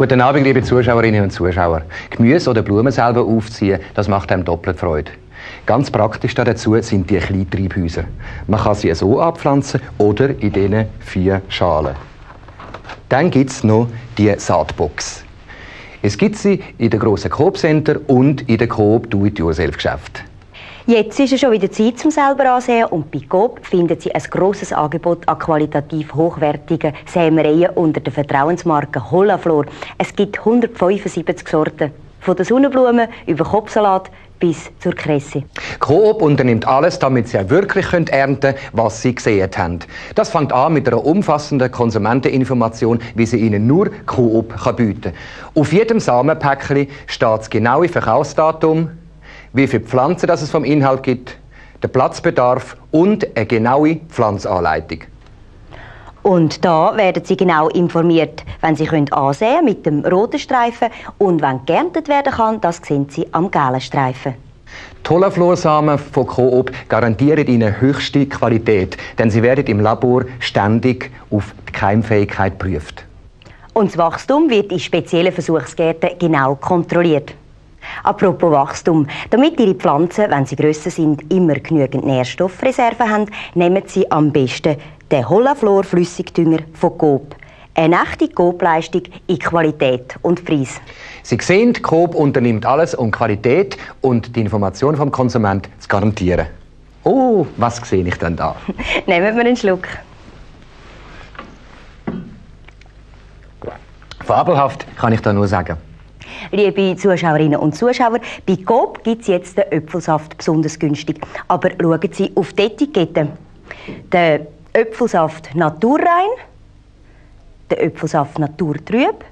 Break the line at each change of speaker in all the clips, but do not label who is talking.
Guten Abend, liebe Zuschauerinnen und Zuschauer. Gemüse oder Blumen selber aufziehen, das macht einem doppelt Freude. Ganz praktisch dazu sind die Kleintreibhäuser. Man kann sie so abpflanzen oder in diesen vier Schalen. Dann gibt es noch die Saatbox. Es gibt sie in den grossen Coop-Center und in den Coop Do-it-yourself-Geschäften.
Jetzt ist es schon wieder Zeit zum selber ansehen und bei Coop finden Sie ein grosses Angebot an qualitativ hochwertigen Sämereien unter der Vertrauensmarke Hollaflor. Es gibt 175 Sorten. Von der Sonnenblume über Kopfsalat bis zur Kresse.
Coop unternimmt alles, damit sie auch wirklich ernten können, was sie gesehen haben. Das fängt an mit einer umfassenden Konsumenteninformation, wie sie ihnen nur Coop bieten kann. Auf jedem Samenpäckchen steht das genaue Verkaufsdatum, wie viele Pflanzen das es vom Inhalt gibt, der Platzbedarf und eine genaue Pflanzanleitung.
Und da werden Sie genau informiert, wenn Sie können ansehen mit dem roten Streifen und wenn geerntet werden kann, das sehen Sie am gelben Streifen.
Tolle Florsamen von Coop garantieren Ihnen höchste Qualität, denn sie werden im Labor ständig auf die Keimfähigkeit geprüft.
Und das Wachstum wird in speziellen Versuchsgärten genau kontrolliert. Apropos Wachstum. Damit Ihre Pflanzen, wenn sie grösser sind, immer genügend Nährstoffreserven haben, nehmen Sie am besten den Hollaflor Flüssigdünger von Coop. Eine echte Coop-Leistung in Qualität und Preis.
Sie sehen, Coop unternimmt alles, um Qualität und die Information vom Konsument zu garantieren. Oh, was sehe ich denn da?
Nehmen wir einen Schluck.
Fabelhaft, kann ich da nur sagen.
Liebe Zuschauerinnen und Zuschauer, bei Coop gibt es jetzt den Äpfelsaft besonders günstig. Aber schauen Sie auf die Etikette. Der Äpfelsaft naturrein, der Äpfelsaft naturtrüb,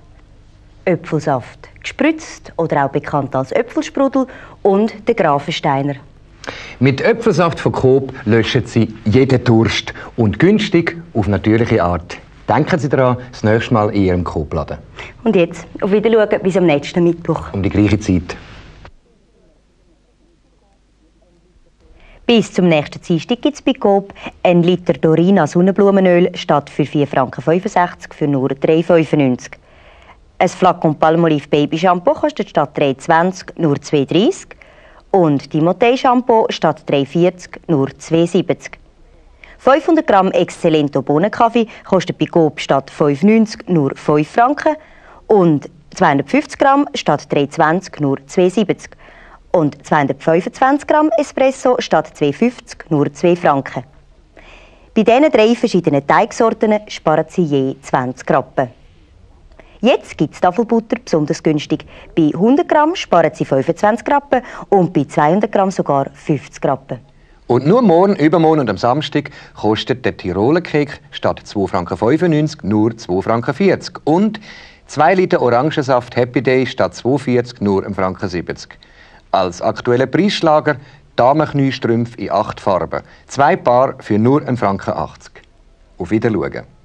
Äpfelsaft gespritzt oder auch bekannt als Äpfelsprudel und der Grafensteiner.
Mit Äpfelsaft von Coop löschen Sie jeden Durst und günstig auf natürliche Art. Denken Sie daran, das nächste Mal in Ihrem Coop-Laden.
Und jetzt auf Wiedersehen bis am nächsten Mittwoch.
Um die gleiche Zeit.
Bis zum nächsten Dienstag gibt es bei Coop ein Liter Dorina Sonnenblumenöl statt für 4,65 Franken für nur 3,95 Ein Flakon Palmolive Baby Shampoo kostet statt 3,20 nur 2,30 und die Motet Shampoo statt 3,40 nur 2,70 500 Gramm Excelento Bohnenkaffee kostet bei Coop statt 5,90 nur 5 Franken und 250 Gramm statt 3,20 nur 2,70 und 225 Gramm Espresso statt 2,50 nur 2 Franken. Bei diesen drei verschiedenen Teigsorten sparen Sie je 20 Rappen. Jetzt gibt es Tafelbutter besonders günstig. Bei 100 Gramm sparen Sie 25 Rappen und bei 200 Gramm sogar 50 Rappen.
Und nur morgen, übermorgen und am Samstag kostet der Tiroler Kek statt 2,95 Franken nur 2,40 Franken. Und 2 Liter Orangensaft Happy Day statt 2,40 nur 1,70 Franken. Als aktueller Preisschlager Damenkniestrümpfe in acht Farben. Zwei Paar für nur 1,80 Franken. Auf Wiedersehen.